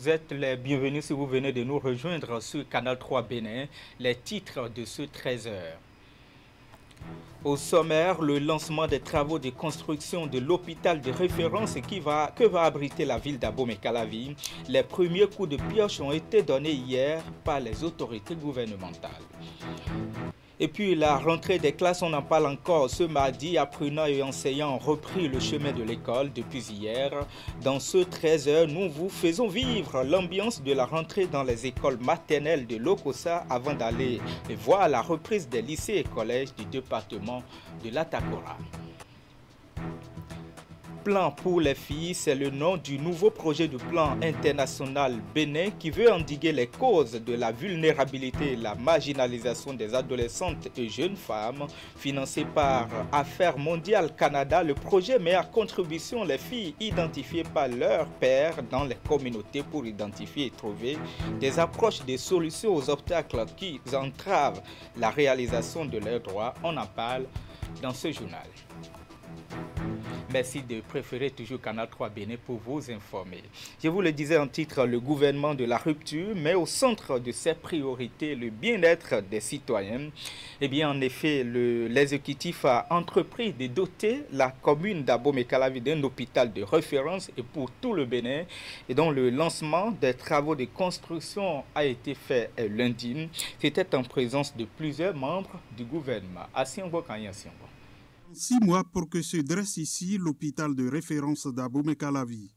vous êtes les bienvenus si vous venez de nous rejoindre sur Canal 3 Bénin, les titres de ce 13h. Au sommaire, le lancement des travaux de construction de l'hôpital de référence qui va, que va abriter la ville d'Abomey-Calavi. Les premiers coups de pioche ont été donnés hier par les autorités gouvernementales. Et puis la rentrée des classes, on en parle encore ce mardi. Apprenants et enseignants ont repris le chemin de l'école depuis hier. Dans ce 13h, nous vous faisons vivre l'ambiance de la rentrée dans les écoles maternelles de Lokosa avant d'aller voir la reprise des lycées et collèges du département de l'Atakora. Plan pour les filles, c'est le nom du nouveau projet de plan international Bénin qui veut endiguer les causes de la vulnérabilité et la marginalisation des adolescentes et jeunes femmes. Financé par Affaires mondiales Canada, le projet met à contribution les filles identifiées par leur père dans les communautés pour identifier et trouver des approches, des solutions aux obstacles qui entravent la réalisation de leurs droits. On en parle dans ce journal. Merci de préférer toujours Canal 3 Bénin pour vous informer. Je vous le disais en titre, le gouvernement de la rupture met au centre de ses priorités le bien-être des citoyens. Eh bien, en effet, l'exécutif a entrepris de doter la commune d'Abomey-Calavi d'un hôpital de référence et pour tout le Bénin et dont le lancement des travaux de construction a été fait lundi. C'était en présence de plusieurs membres du gouvernement. Asiango Kanyasiango. Six mois pour que se dresse ici l'hôpital de référence d'Abomey-Calavi.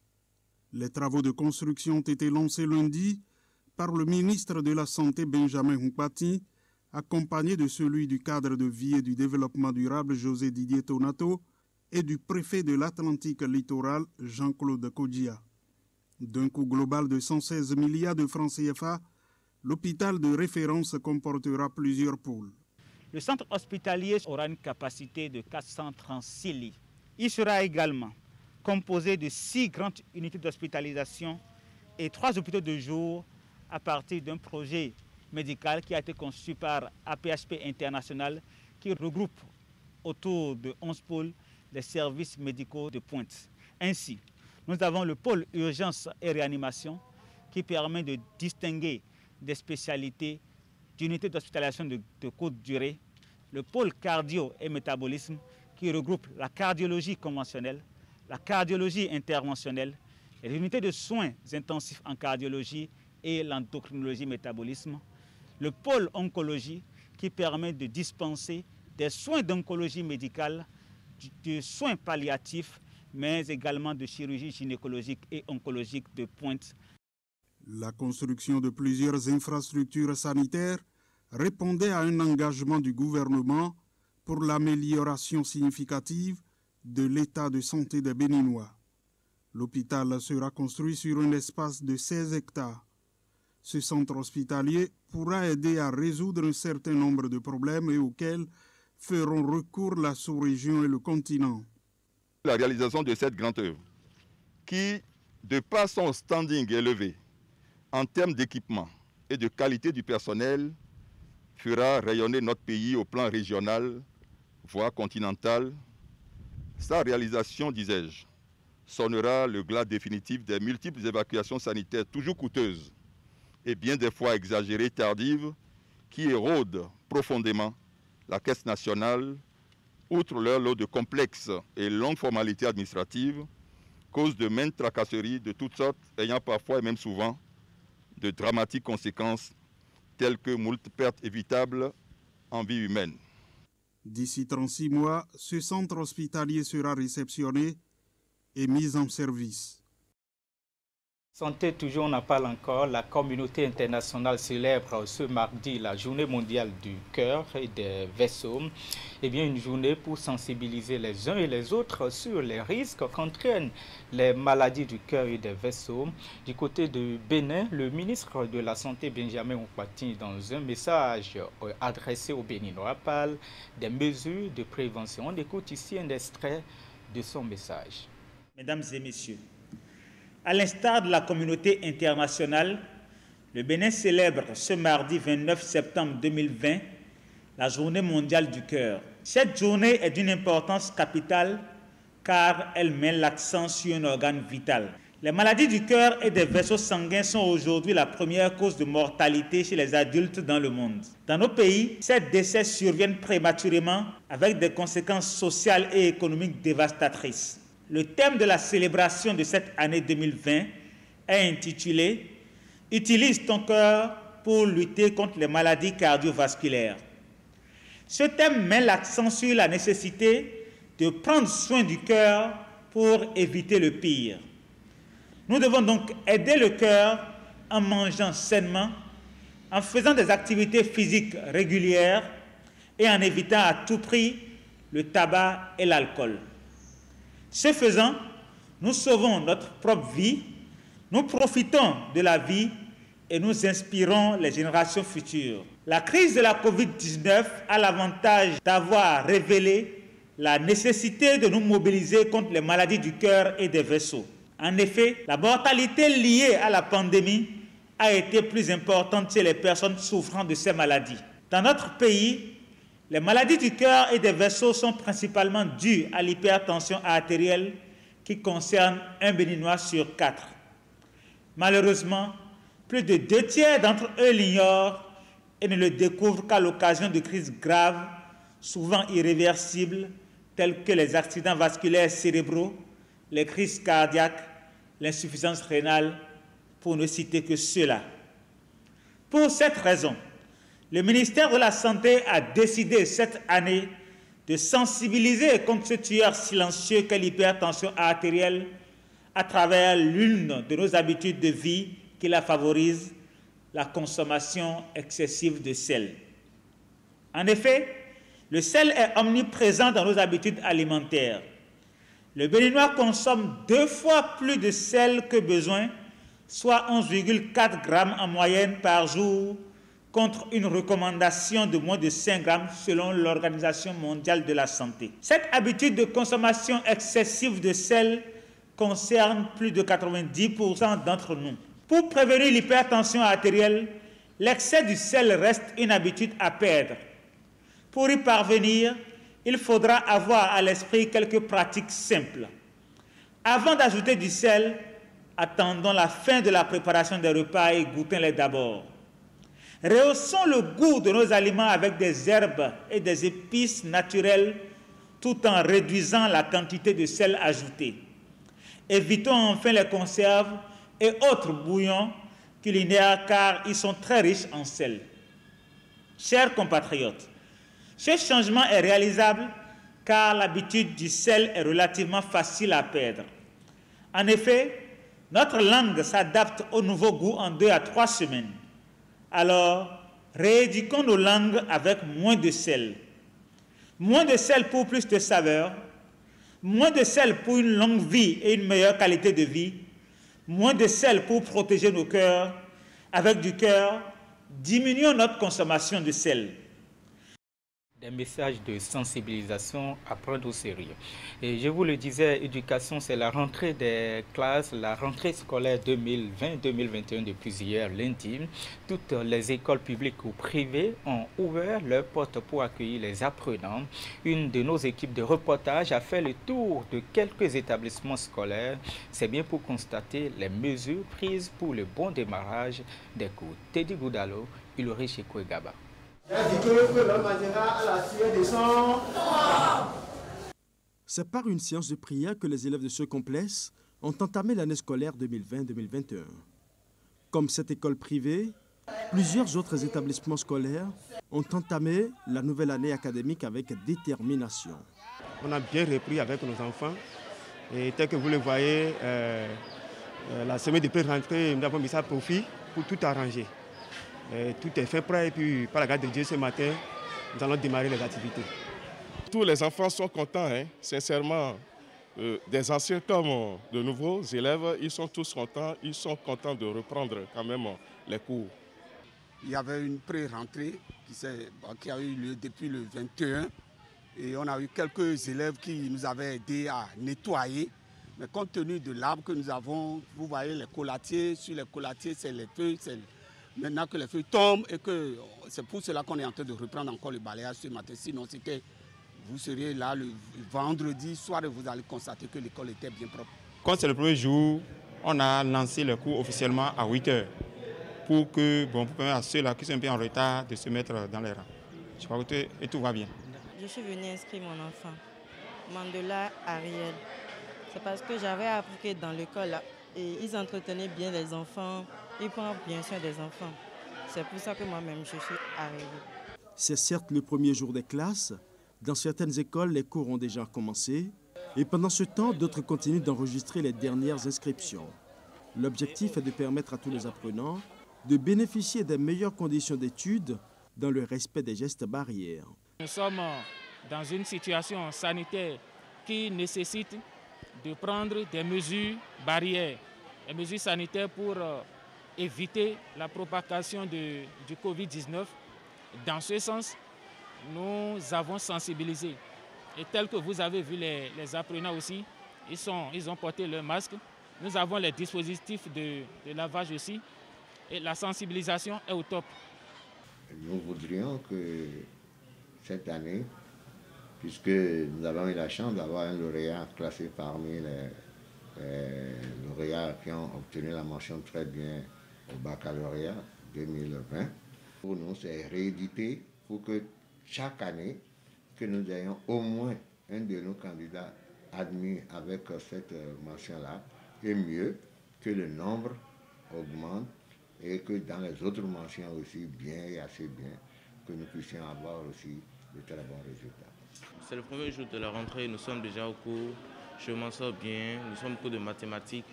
Les travaux de construction ont été lancés lundi par le ministre de la Santé Benjamin Humpati, accompagné de celui du cadre de vie et du développement durable José Didier Tonato et du préfet de l'Atlantique littoral Jean-Claude Kodia. D'un coût global de 116 milliards de francs CFA, l'hôpital de référence comportera plusieurs pôles. Le centre hospitalier aura une capacité de 436 lits. Il sera également composé de six grandes unités d'hospitalisation et trois hôpitaux de jour à partir d'un projet médical qui a été conçu par APHP International qui regroupe autour de 11 pôles des services médicaux de pointe. Ainsi, nous avons le pôle urgence et réanimation qui permet de distinguer des spécialités d'unités d'hospitalisation de, courte durée, le pôle cardio et métabolisme qui regroupe la cardiologie conventionnelle, la cardiologie interventionnelle, les unités de soins intensifs en cardiologie et l'endocrinologie métabolisme, le pôle oncologie qui permet de dispenser des soins d'oncologie médicale, de soins palliatifs, mais également de chirurgie gynécologique et oncologique de pointe la construction de plusieurs infrastructures sanitaires répondait à un engagement du gouvernement pour l'amélioration significative de l'état de santé des Béninois. L'hôpital sera construit sur un espace de 16 hectares. Ce centre hospitalier pourra aider à résoudre un certain nombre de problèmes auxquels feront recours la sous-région et le continent. La réalisation de cette grande œuvre, qui, de par son standing élevé, en termes d'équipement et de qualité du personnel, fera rayonner notre pays au plan régional, voire continental. Sa réalisation, disais-je, sonnera le glas définitif des multiples évacuations sanitaires toujours coûteuses et bien des fois exagérées, tardives, qui érodent profondément la caisse nationale, outre leur lot de complexes et longues formalités administratives, cause de maintes tracasseries de toutes sortes, ayant parfois et même souvent de dramatiques conséquences telles que moult pertes évitables en vie humaine. D'ici 36 mois, ce centre hospitalier sera réceptionné et mis en service. Santé, toujours on en parle encore. La communauté internationale célèbre ce mardi la journée mondiale du cœur et des vaisseaux. Eh bien, une journée pour sensibiliser les uns et les autres sur les risques qu'entraînent les maladies du cœur et des vaisseaux. Du côté de Bénin, le ministre de la Santé, Benjamin Oupati, dans un message adressé aux Béninois, parle des mesures de prévention. On écoute ici un extrait de son message. Mesdames et messieurs, à l'instar de la communauté internationale, le Bénin célèbre ce mardi 29 septembre 2020 la journée mondiale du cœur. Cette journée est d'une importance capitale car elle met l'accent sur un organe vital. Les maladies du cœur et des vaisseaux sanguins sont aujourd'hui la première cause de mortalité chez les adultes dans le monde. Dans nos pays, ces décès surviennent prématurément avec des conséquences sociales et économiques dévastatrices. Le thème de la célébration de cette année 2020 est intitulé Utilise ton cœur pour lutter contre les maladies cardiovasculaires. Ce thème met l'accent sur la nécessité de prendre soin du cœur pour éviter le pire. Nous devons donc aider le cœur en mangeant sainement, en faisant des activités physiques régulières et en évitant à tout prix le tabac et l'alcool. Ce faisant, nous sauvons notre propre vie, nous profitons de la vie et nous inspirons les générations futures. La crise de la COVID-19 a l'avantage d'avoir révélé la nécessité de nous mobiliser contre les maladies du cœur et des vaisseaux. En effet, la mortalité liée à la pandémie a été plus importante chez les personnes souffrant de ces maladies. Dans notre pays, les maladies du cœur et des vaisseaux sont principalement dues à l'hypertension artérielle qui concerne un béninois sur quatre. Malheureusement, plus de deux tiers d'entre eux l'ignorent et ne le découvrent qu'à l'occasion de crises graves, souvent irréversibles, telles que les accidents vasculaires cérébraux, les crises cardiaques, l'insuffisance rénale, pour ne citer que cela. Pour cette raison, le ministère de la Santé a décidé cette année de sensibiliser contre ce tueur silencieux qu'est l'hypertension artérielle à travers l'une de nos habitudes de vie qui la favorise, la consommation excessive de sel. En effet, le sel est omniprésent dans nos habitudes alimentaires. Le Béninois consomme deux fois plus de sel que besoin, soit 11,4 grammes en moyenne par jour, contre une recommandation de moins de 5 grammes selon l'Organisation mondiale de la santé. Cette habitude de consommation excessive de sel concerne plus de 90% d'entre nous. Pour prévenir l'hypertension artérielle, l'excès du sel reste une habitude à perdre. Pour y parvenir, il faudra avoir à l'esprit quelques pratiques simples. Avant d'ajouter du sel, attendons la fin de la préparation des repas et goûtons-les d'abord. Rehaussons le goût de nos aliments avec des herbes et des épices naturelles tout en réduisant la quantité de sel ajouté. Évitons enfin les conserves et autres bouillons culinaires car ils sont très riches en sel. Chers compatriotes, ce changement est réalisable car l'habitude du sel est relativement facile à perdre. En effet, notre langue s'adapte au nouveau goût en deux à trois semaines. Alors, rééduquons nos langues avec moins de sel. Moins de sel pour plus de saveur, moins de sel pour une longue vie et une meilleure qualité de vie, moins de sel pour protéger nos cœurs. Avec du cœur, diminuons notre consommation de sel des messages de sensibilisation à prendre au sérieux. Et je vous le disais, éducation, c'est la rentrée des classes, la rentrée scolaire 2020-2021 depuis hier lundi. Toutes les écoles publiques ou privées ont ouvert leurs portes pour accueillir les apprenants. Une de nos équipes de reportage a fait le tour de quelques établissements scolaires. C'est bien pour constater les mesures prises pour le bon démarrage des cours. Teddy Goudalo, C'est par une séance de prière que les élèves de ce complexe ont entamé l'année scolaire 2020-2021. Comme cette école privée, plusieurs autres établissements scolaires ont entamé la nouvelle année académique avec détermination. On a bien repris avec nos enfants et tel que vous le voyez, euh, euh, la semaine de pré-rentrée, nous avons mis ça à profit pour tout arranger tout est fait prêt et puis par la grâce de Dieu ce matin, nous allons démarrer les activités. Tous les enfants sont contents, hein. sincèrement. Euh, des anciens comme euh, de nouveaux élèves, ils sont tous contents, ils sont contents de reprendre quand même euh, les cours. Il y avait une pré-rentrée qui, qui, a eu lieu depuis le 21 et on a eu quelques élèves qui nous avaient aidés à nettoyer. Mais compte tenu de l'arbre que nous avons, vous voyez les colatiers, sur les colatiers c'est les feuilles, c'est Maintenant que les feuilles tombent et que c'est pour cela qu'on est en train de reprendre encore le balayage ce matin. Sinon, c'était, vous seriez là le vendredi soir et vous allez constater que l'école était bien propre. Quand c'est le premier jour, on a lancé le cours officiellement à 8 heures pour que, bon, pour permettre à ceux-là qui sont un peu en retard de se mettre dans les rangs. Je crois que et tout va bien. Je suis venue inscrire mon enfant, Mandela Ariel. C'est parce que j'avais appris que dans l'école, ils entretenaient bien les enfants, ils prennent bien soin des enfants. C'est pour ça que moi-même, je suis arrivée. C'est certes le premier jour des classes. Dans certaines écoles, les cours ont déjà commencé. Et pendant ce temps, d'autres continuent d'enregistrer les dernières inscriptions. L'objectif est de permettre à tous les apprenants de bénéficier des meilleures conditions d'études dans le respect des gestes barrières. Nous sommes dans une situation sanitaire qui nécessite de prendre des mesures barrières, des mesures sanitaires pour euh, éviter la propagation de, du Covid-19. Dans ce sens, nous avons sensibilisé. Et tel que vous avez vu les, apprenants aussi, ils, sont, ils ont porté leur masque. Nous avons les dispositifs de lavage aussi. Et la sensibilisation est au top. Nous voudrions que cette année, puisque nous avons eu la chance d'avoir un lauréat classé parmi les, lauréats qui ont obtenu la mention très bien au baccalauréat 2020, pour nous, c'est rééditer pour que chaque année, que nous ayons au moins un de nos candidats admis avec cette mention-là, et mieux que le nombre augmente et que dans les autres mentions aussi bien et assez bien, que nous puissions avoir aussi de très bons résultats. C'est le premier jour de la rentrée, nous sommes déjà au cours, je m'en sors bien, nous sommes au cours de mathématiques,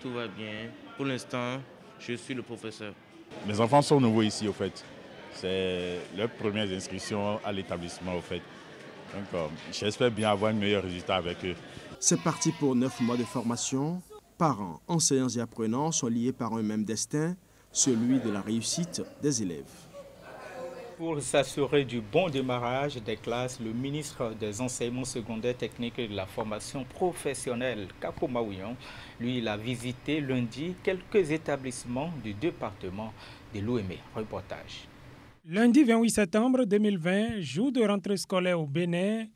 tout va bien. Pour l'instant, je suis le professeur. Mes enfants sont nouveaux ici au fait. C'est leur première inscription à l'établissement au fait. Donc euh, j'espère bien avoir un meilleur résultat avec eux. C'est parti pour neuf mois de formation. Parents, enseignants et apprenants sont liés par un même destin, celui de la réussite des élèves. Pour s'assurer du bon démarrage des classes, le ministre des Enseignements secondaires techniques et de la formation professionnelle, Kako lui, il a visité lundi quelques établissements du département de l'OME. Reportage. Lundi 28 septembre 2020, jour de rentrée scolaire au Bénin,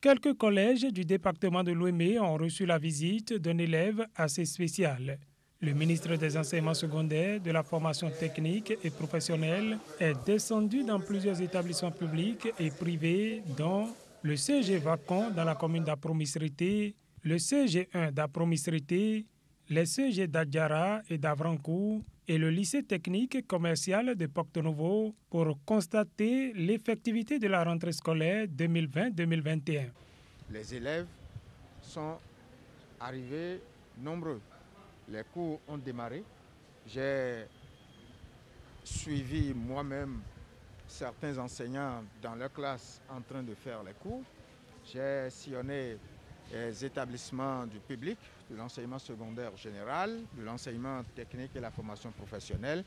quelques collèges du département de l'OME ont reçu la visite d'un élève assez spécial. Le ministre des Enseignements secondaires, de la formation technique et professionnelle est descendu dans plusieurs établissements publics et privés, dont le CG Vacon dans la commune d'Apromisrité, le CG1 d'Apromisrité, les CG d'Adjara et d'Avrancourt et le lycée technique commercial de Porto Novo pour constater l'effectivité de la rentrée scolaire 2020-2021. Les élèves sont arrivés nombreux les cours ont démarré. J'ai suivi moi-même certains enseignants dans leur classe en train de faire les cours. J'ai sillonné les établissements du public, de l'enseignement secondaire général, de l'enseignement technique et la formation professionnelle.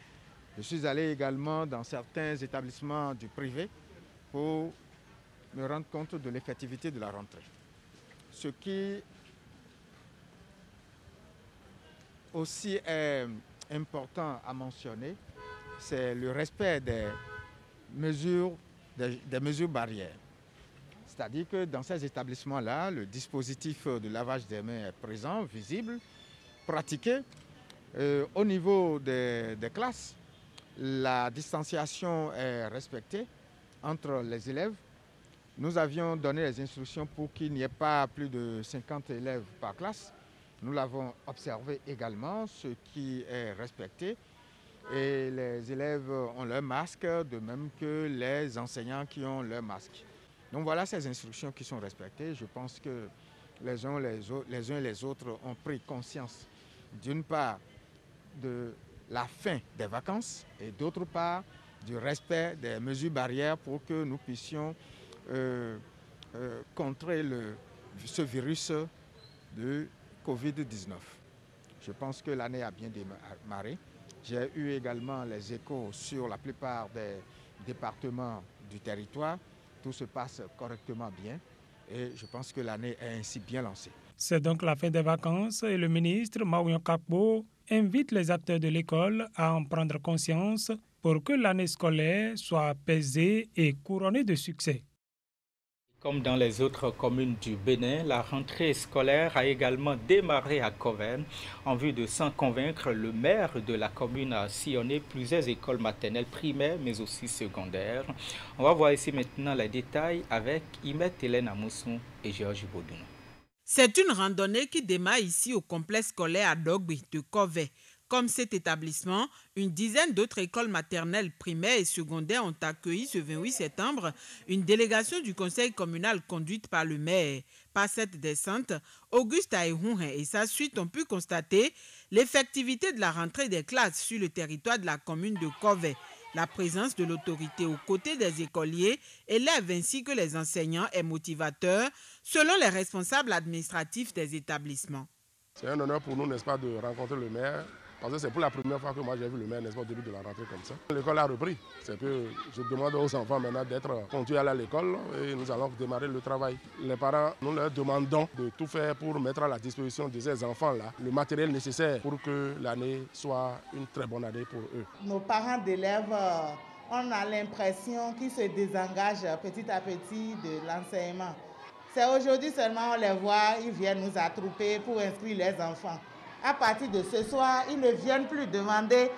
Je suis allé également dans certains établissements du privé pour me rendre compte de l'effectivité de la rentrée. Ce qui aussi important à mentionner, c'est le respect des mesures, des, mesures barrières. C'est-à-dire que dans ces établissements-là, le dispositif de lavage des mains est présent, visible, pratiqué. Euh, au niveau des, classes, la distanciation est respectée entre les élèves. Nous avions donné les instructions pour qu'il n'y ait pas plus de 50 élèves par classe. Nous l'avons observé également, ce qui est respecté. Et les élèves ont leur masque, de même que les enseignants qui ont leur masque. Donc voilà ces instructions qui sont respectées. Je pense que les uns, les, autres, et les autres ont pris conscience, d'une part, de la fin des vacances et d'autre part, du respect des mesures barrières pour que nous puissions euh, euh, contrer ce virus de Covid-19. Je pense que l'année a bien démarré. J'ai eu également les échos sur la plupart des départements du territoire. Tout se passe correctement bien et je pense que l'année est ainsi bien lancée. C'est donc la fin des vacances et le ministre Maouyon Kakbo invite les acteurs de l'école à en prendre conscience pour que l'année scolaire soit apaisée et couronnée de succès. Comme dans les autres communes du Bénin, la rentrée scolaire a également démarré à Coven. En vue de s'en convaincre, le maire de la commune a sillonné plusieurs écoles maternelles primaires mais aussi secondaires. On va voir ici maintenant les détails avec Imet Hélène Amousson et Georges Baudouin. C'est une randonnée qui démarre ici au complexe scolaire à de Covet. Comme cet établissement, une dizaine d'autres écoles maternelles, primaires et secondaires ont accueilli ce 28 septembre une délégation du conseil communal conduite par le maire. Par cette descente, Auguste Aïhouhin et sa suite ont pu constater l'effectivité de la rentrée des classes sur le territoire de la commune de Covet. La présence de l'autorité aux côtés des écoliers, élèves ainsi que les enseignants est motivateur, selon les responsables administratifs des établissements. C'est un honneur pour nous, n'est-ce pas, de rencontrer le maire parce que c'est pour la première fois que moi j'ai vu le maire, n'est-ce pas, au début de la rentrée comme ça. L'école a repris. C'est que je demande aux enfants maintenant d'être conduits à l'école et nous allons démarrer le travail. Les parents, nous leur demandons de tout faire pour mettre à la disposition de ces enfants-là le matériel nécessaire pour que l'année soit une très bonne année pour eux. Nos parents d'élèves, euh, on a l'impression qu'ils se désengagent petit à petit de l'enseignement. C'est aujourd'hui seulement on les voit, ils viennent nous attrouper pour inscrire les enfants à partir de ce soir, ils ne viennent plus demander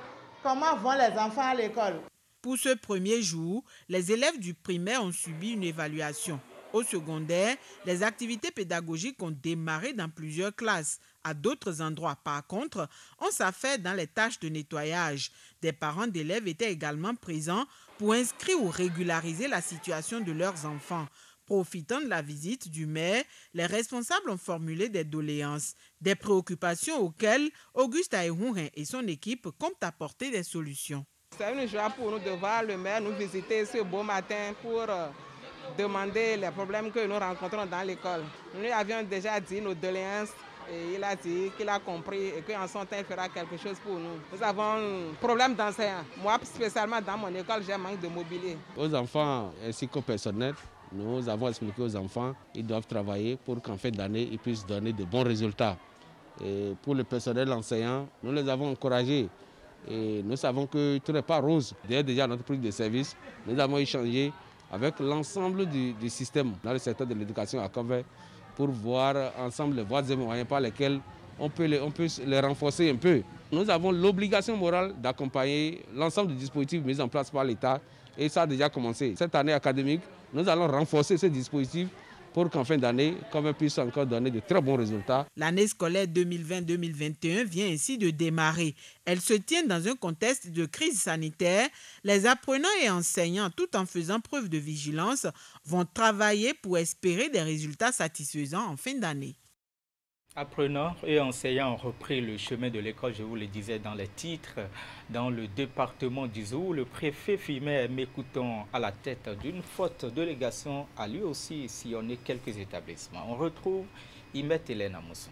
comment vont les enfants à l'école. Pour ce premier jour, les élèves du primaire ont subi une évaluation. Au secondaire, les activités pédagogiques ont démarré dans plusieurs classes. À d'autres endroits, par contre, on s'affaire dans les tâches de nettoyage. Des parents d'élèves étaient également présents pour inscrire ou régulariser la situation de leurs enfants. Profitant de la visite du maire, les responsables ont formulé des doléances, des préoccupations auxquelles Auguste Aïhourin et son équipe comptent apporter des solutions. C'est une joie pour nous de voir le maire nous visiter ce beau matin pour euh, demander les problèmes que nous rencontrons dans l'école. Nous avions déjà dit nos doléances et il a dit qu'il a compris et qu'en son temps, il fera quelque chose pour nous. Nous avons un problème d'enseignants. Moi, spécialement dans mon école, j'ai un manque de mobilier. Aux enfants ainsi qu'au personnel, nous avons expliqué aux enfants qu'ils doivent travailler pour qu'en fin d'année, ils puissent donner de bons résultats. Pour le personnel enseignant, nous les avons encouragés. Nous savons que tout n'est pas rose. Dès déjà notre prise de service, nous avons échangé avec l'ensemble du, système dans le secteur de l'éducation à Convert pour voir ensemble les voies et moyens par lesquels on peut, les, on peut les renforcer un peu. Nous avons l'obligation morale d'accompagner l'ensemble des dispositifs mis en place par l'État et ça a déjà commencé. Cette année académique, nous allons renforcer ce dispositif pour qu'en fin d'année, on puisse encore donner de très bons résultats. L'année scolaire 2020-2021 vient ainsi de démarrer. Elle se tient dans un contexte de crise sanitaire. Les apprenants et enseignants, tout en faisant preuve de vigilance, vont travailler pour espérer des résultats satisfaisants en fin d'année. Apprenants et enseignants ont repris le chemin de l'école, je vous le disais dans les titres. Dans le département du le préfet Fimer Mécouton à la tête d'une forte délégation a lui aussi sillonné quelques établissements. On retrouve Imet Hélène Amousson.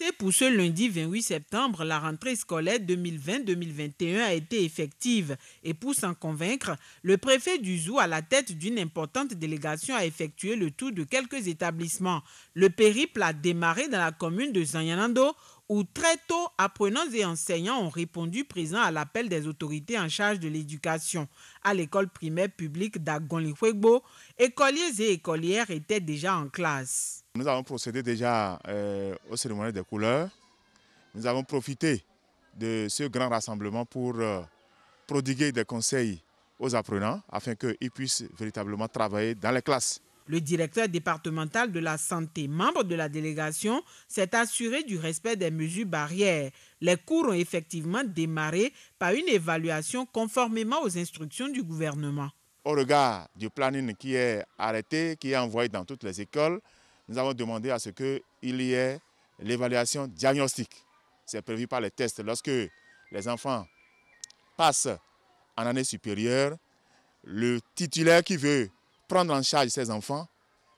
C'est pour ce lundi 28 septembre, la rentrée scolaire 2020-2021 a été effective et pour s'en convaincre, le préfet du Zou, à la tête d'une importante délégation, a effectué le tour de quelques établissements. Le périple a démarré dans la commune de Zanyanando où très tôt, apprenants et enseignants ont répondu présents à l'appel des autorités en charge de l'éducation. À l'école primaire publique d'Agonlihuegbo, écoliers et écolières étaient déjà en classe. Nous avons procédé déjà euh, au cérémonies des couleurs. Nous avons profité de ce grand rassemblement pour euh, prodiguer des conseils aux apprenants afin qu'ils puissent véritablement travailler dans les classes. Le directeur départemental de la santé, membre de la délégation, s'est assuré du respect des mesures barrières. Les cours ont effectivement démarré par une évaluation conformément aux instructions du gouvernement. Au regard du planning qui est arrêté, qui est envoyé dans toutes les écoles, nous avons demandé à ce qu'il y ait l'évaluation diagnostique. C'est prévu par les tests. Lorsque les enfants passent en année supérieure, le titulaire qui veut prendre en charge ses enfants,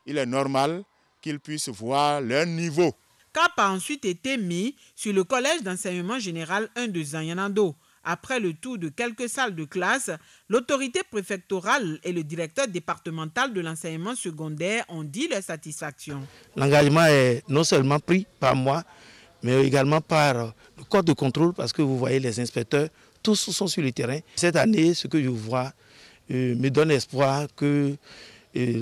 il est normal qu'ils puissent voir leur niveau. Cap a ensuite été mis sur le collège d'enseignement général 1 de Zanyanando. Après le tour de quelques salles de classe, l'autorité préfectorale et le directeur départemental de l'enseignement secondaire ont dit leur satisfaction. L'engagement est non seulement pris par moi, mais également par le corps de contrôle, parce que vous voyez les inspecteurs, tous sont sur le terrain. Cette année, ce que je vois me donne espoir que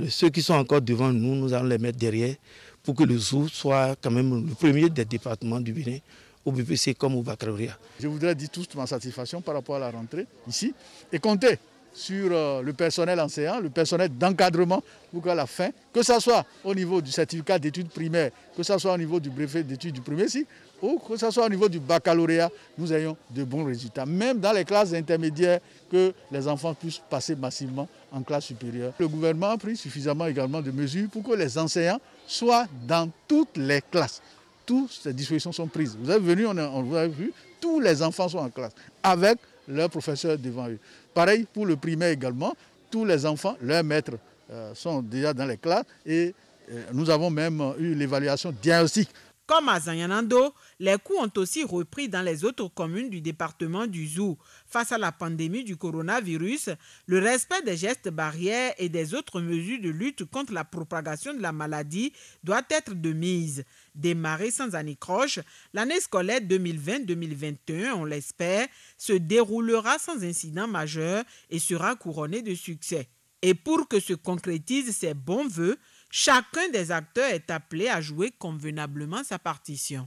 ceux qui sont encore devant nous, nous allons les mettre derrière pour que le zoo soit quand même le premier des départements du Bénin au BPC comme au Baccalauréat. Je voudrais dire toute ma satisfaction par rapport à la rentrée ici et compter sur euh, le personnel enseignant, le personnel d'encadrement pour qu'à la fin, que ce soit au niveau du certificat d'études primaires, que ce soit au niveau du brevet d'études du premier cycle, ou que ce soit au niveau du baccalauréat, nous ayons de bons résultats. Même dans les classes intermédiaires, que les enfants puissent passer massivement en classe supérieure. Le gouvernement a pris suffisamment également de mesures pour que les enseignants soient dans toutes les classes. Toutes ces dispositions sont prises. Vous êtes venu, on, on vous a vu, tous les enfants sont en classe, avec leurs professeurs devant eux. Pareil pour le primaire également, tous les enfants, leurs maîtres euh, sont déjà dans les classes et euh, nous avons même eu l'évaluation diagnostique comme à Zanyanando, les coûts ont aussi repris dans les autres communes du département du Zou. Face à la pandémie du coronavirus, le respect des gestes barrières et des autres mesures de lutte contre la propagation de la maladie doit être de mise. Démarrée sans anicroche, l'année scolaire 2020-2021, on l'espère, se déroulera sans incident majeur et sera couronnée de succès. Et pour que se concrétisent ces bons voeux, Chacun des acteurs est appelé à jouer convenablement sa partition.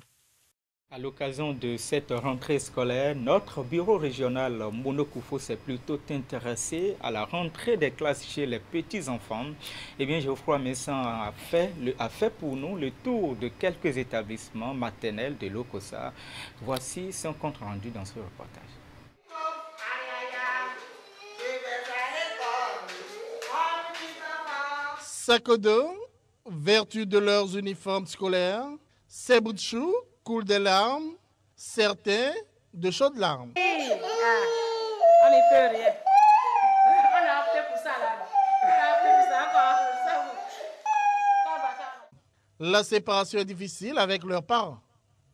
À l'occasion de cette rentrée scolaire, notre bureau régional Monokufo s'est plutôt intéressé à la rentrée des classes chez les petits-enfants. Eh bien, Geoffroy fait, a fait pour nous le tour de quelques établissements maternels de l'Okosa. Voici son compte rendu dans ce reportage. D'eau, vertu de leurs uniformes scolaires, ces bouts de chou coulent des larmes, certains de chaudes larmes. Ah, on n'y peut rien. On a opté pour ça là. On a opté pour ça encore. La séparation est difficile avec leurs parents.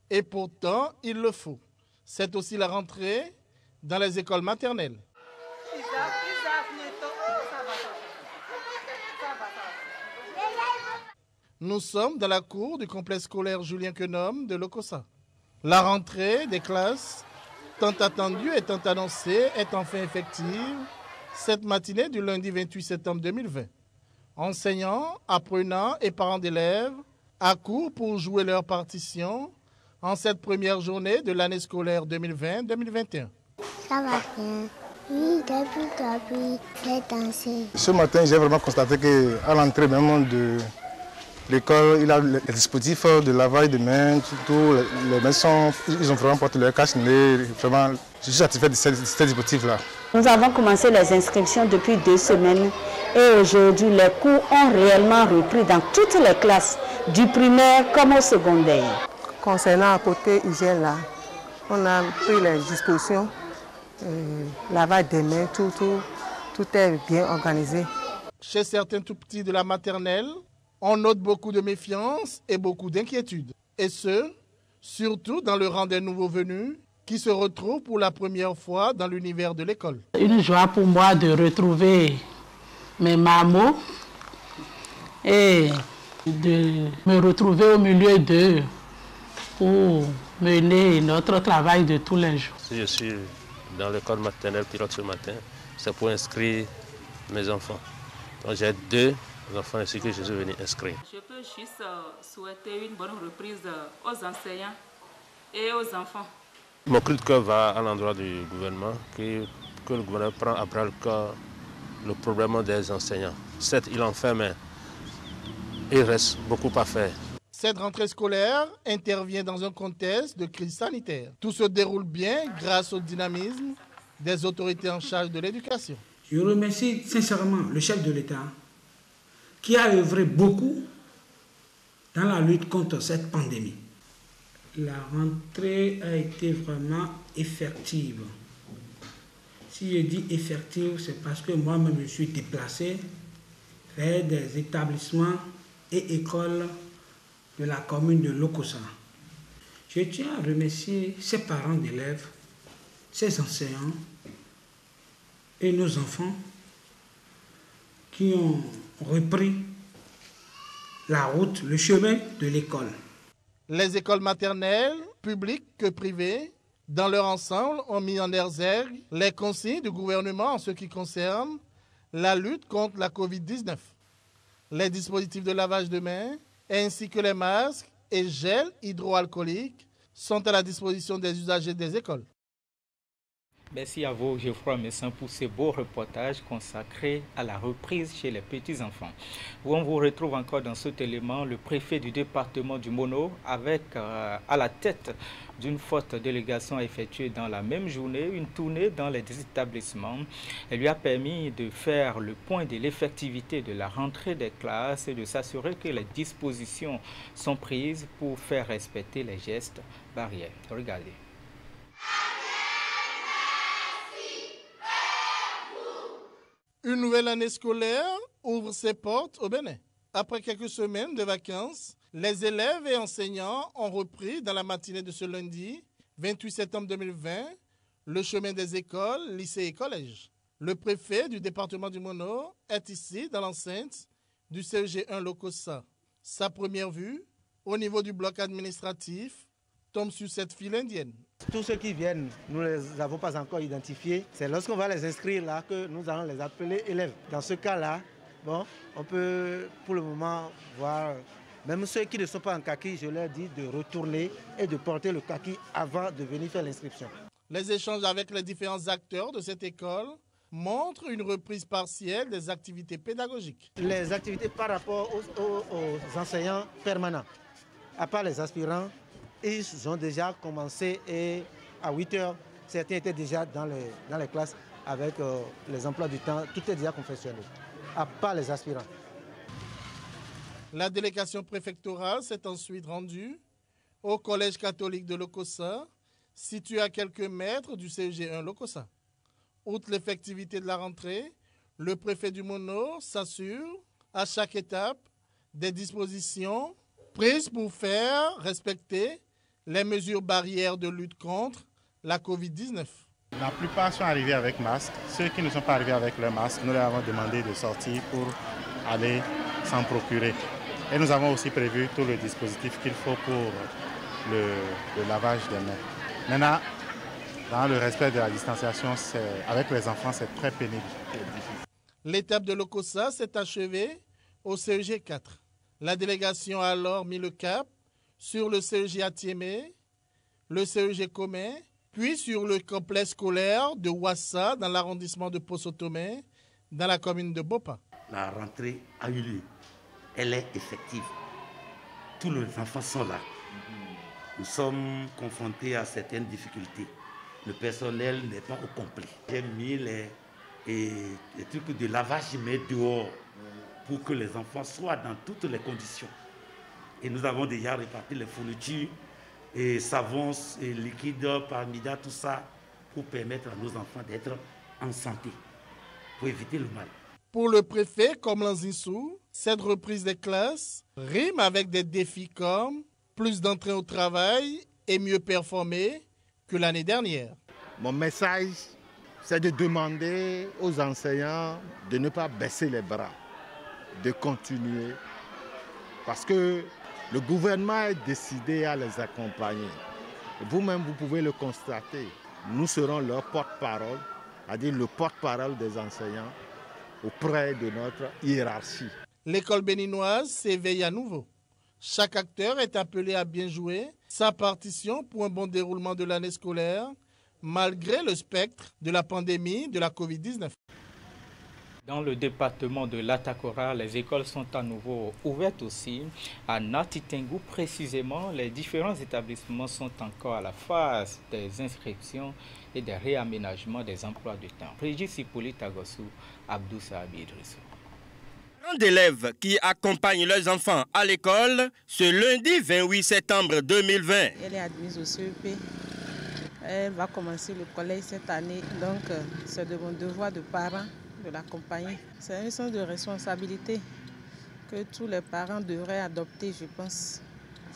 Et pourtant, il le faut. C'est aussi la rentrée dans les écoles maternelles. Nous sommes dans la cour du complexe scolaire Julien Quenom de Locosa. La rentrée des classes, tant attendue et tant annoncée, est enfin effective cette matinée du lundi 28 septembre 2020. Enseignants, apprenants et parents d'élèves accourent pour jouer leur partition en cette première journée de l'année scolaire 2020-2021. Ça va bien. Oui, depuis, depuis, j'ai dansé. Ce matin, j'ai vraiment constaté qu'à l'entrée même de L'école, il a les dispositifs de lavage de mains, tout, les mains sont, ils ont vraiment porté leur cache-nez. Vraiment, je suis satisfait de ces, dispositifs-là. Nous avons commencé les inscriptions depuis deux semaines et aujourd'hui, les cours ont réellement repris dans toutes les classes, du primaire comme au secondaire. Concernant à côté hygiène, là, on a pris les dispositions, euh, lavage des mains, tout, tout, tout est bien organisé. Chez certains tout petits de la maternelle, on note beaucoup de méfiance et beaucoup d'inquiétude. Et ce, surtout dans le rang des nouveaux venus qui se retrouvent pour la première fois dans l'univers de l'école. Une joie pour moi de retrouver mes mamans et de me retrouver au milieu d'eux pour mener notre travail de tous les jours. Si je suis dans l'école maternelle pilote ce matin, c'est pour inscrire mes enfants. Donc j'ai deux les enfants ainsi que Jésus est venu inscrire. Je peux juste euh, souhaiter une bonne reprise euh, aux enseignants et aux enfants. Mon cri de cœur va à l'endroit du gouvernement, que, que le gouvernement prend à bras le corps le problème des enseignants. Certes, il en fait, mais il reste beaucoup à faire. Cette rentrée scolaire intervient dans un contexte de crise sanitaire. Tout se déroule bien grâce au dynamisme des autorités en charge de l'éducation. Je remercie sincèrement le chef de l'État qui a œuvré beaucoup dans la lutte contre cette pandémie. La rentrée a été vraiment effective. Si je dis effective, c'est parce que moi-même je suis déplacé vers des établissements et écoles de la commune de Lokosa. Je tiens à remercier ces parents d'élèves, ces enseignants et nos enfants qui ont repris la route, le chemin de l'école. Les écoles maternelles, publiques que privées, dans leur ensemble, ont mis en exergue les consignes du gouvernement en ce qui concerne la lutte contre la COVID-19. Les dispositifs de lavage de mains ainsi que les masques et gel hydroalcoolique sont à la disposition des usagers des écoles. Merci à vous, Geoffroy Messin, pour ce beau reportage consacré à la reprise chez les petits-enfants. On vous retrouve encore dans cet élément le préfet du département du Mono avec euh, à la tête d'une forte délégation effectuée dans la même journée une tournée dans les établissements. Elle lui a permis de faire le point de l'effectivité de la rentrée des classes et de s'assurer que les dispositions sont prises pour faire respecter les gestes barrières. Regardez. Une nouvelle année scolaire ouvre ses portes au Bénin. Après quelques semaines de vacances, les élèves et enseignants ont repris dans la matinée de ce lundi, 28 septembre 2020, le chemin des écoles, lycées et collèges. Le préfet du département du Mono est ici dans l'enceinte du CEG1 Locosa. Sa première vue, au niveau du bloc administratif, tombe sur cette file indienne. Tous ceux qui viennent, nous ne les avons pas encore identifiés. C'est lorsqu'on va les inscrire là que nous allons les appeler élèves. Dans ce cas-là, bon, on peut pour le moment voir, même ceux qui ne sont pas en kaki, je leur dis de retourner et de porter le kaki avant de venir faire l'inscription. Les échanges avec les différents acteurs de cette école montrent une reprise partielle des activités pédagogiques. Les activités par rapport aux, aux- aux enseignants permanents, à part les aspirants, ils ont déjà commencé et à 8 heures, certains étaient déjà dans les, dans les classes avec euh, les emplois du temps, tout est déjà confectionné, à part les aspirants. La délégation préfectorale s'est ensuite rendue au collège catholique de Lokossa, situé à quelques mètres du CG1 Lokossa. Outre l'effectivité de la rentrée, le préfet du Mono s'assure à chaque étape des dispositions prises pour faire respecter les mesures barrières de lutte contre la COVID-19. La plupart sont arrivés avec masque. Ceux qui ne sont pas arrivés avec leur masque, nous leur avons demandé de sortir pour aller s'en procurer. Et nous avons aussi prévu tout le dispositif qu'il faut pour le, le lavage des mains. Maintenant, dans le respect de la distanciation, avec les enfants, c'est très pénible. L'étape de l'OCOSA s'est achevée au CEG 4. La délégation a alors mis le cap sur le CEG Atiémé, le CEG Comé, puis sur le complexe scolaire de Ouassa dans l'arrondissement de Posotomé, dans la commune de Bopa. La rentrée a eu lieu. Elle est effective. Tous les enfants sont là. Nous sommes confrontés à certaines difficultés. Le personnel n'est pas au complet. J'ai mis les, les trucs de lavage mais dehors pour que les enfants soient dans toutes les conditions. Et nous avons déjà réparti les fournitures et savons et liquides par mida, tout ça, pour permettre à nos enfants d'être en santé, pour éviter le mal. Pour le préfet comme Lanzinsou, cette reprise des classes rime avec des défis comme plus d'entrée au travail et mieux performer que l'année dernière. Mon message, c'est de demander aux enseignants de ne pas baisser les bras, de continuer, parce que le gouvernement est décidé à les accompagner. Vous-même, vous pouvez le constater. Nous serons leur porte-parole, c'est-à-dire le porte-parole des enseignants auprès de notre hiérarchie. L'école béninoise s'éveille à nouveau. Chaque acteur est appelé à bien jouer sa partition pour un bon déroulement de l'année scolaire, malgré le spectre de la pandémie de la COVID-19. Dans le département de l'Atakora, les écoles sont à nouveau ouvertes aussi. À Natitengu, précisément, les différents établissements sont encore à la phase des inscriptions et des réaménagements des emplois du temps. Régis Hippolyte Agossou, Abdou Sahabi Idrissou. d'élèves qui accompagnent leurs enfants à l'école ce lundi 28 septembre 2020. Elle est admise au CEP. Elle va commencer le collège cette année. Donc, euh, c'est de mon devoir de parent de l'accompagner. C'est un sens de responsabilité que tous les parents devraient adopter, je pense.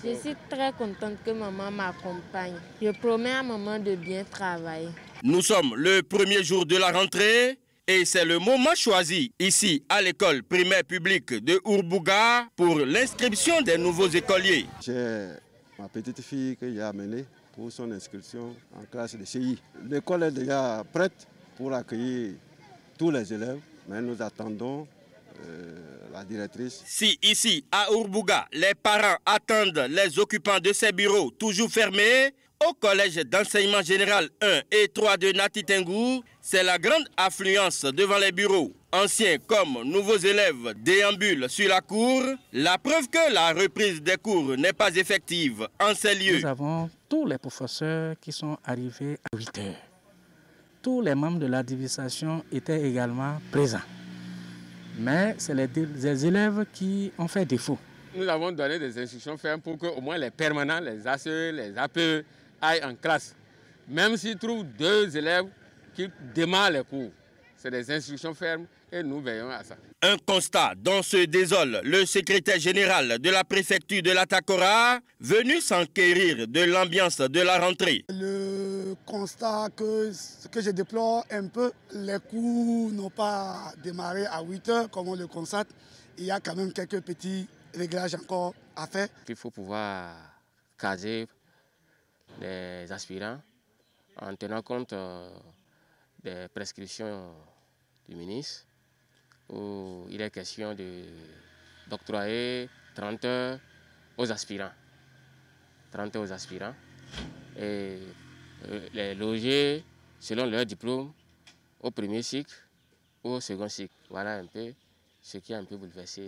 Je suis très contente que maman m'accompagne. Je promets à maman de bien travailler. Nous sommes le premier jour de la rentrée et c'est le moment choisi ici à l'école primaire publique de Ourbouga pour l'inscription des nouveaux écoliers. J'ai ma petite fille que j'ai amenée pour son inscription en classe de CI. L'école est déjà prête pour accueillir tous les élèves, mais nous attendons la directrice. Si ici, à Urbuga, les parents attendent les occupants de ces bureaux toujours fermés, au collège d'enseignement général 1 et 3 de Natitengu, c'est la grande affluence devant les bureaux. Anciens comme nouveaux élèves déambulent sur la cour, la preuve que la reprise des cours n'est pas effective en ces lieux. Nous avons tous les professeurs qui sont arrivés à 8 heures. Tous les membres de la division étaient également présents. Mais c'est les, les, élèves qui ont fait défaut. Nous avons donné des instructions fermes pour que au moins les permanents, les ACE, les APE aillent en classe. Même s'ils trouvent deux élèves qui démarrent les cours. C'est des instructions fermes et nous veillons à ça. Un constat dont se désole le secrétaire général de la préfecture de l'Atakora, venu s'enquérir de l'ambiance de la rentrée. Le constat que, que je déplore un peu, les cours n'ont pas démarré à 8 heures comme on le constate. Il y a quand même quelques petits réglages encore à faire. Il faut pouvoir caser les aspirants en tenant compte des prescriptions du ministre où il est question d'octroyer 30 heures aux aspirants. 30 heures aux aspirants. Et les loger selon leur diplôme au premier cycle ou au second cycle. Voilà un peu ce qui a un peu bouleversé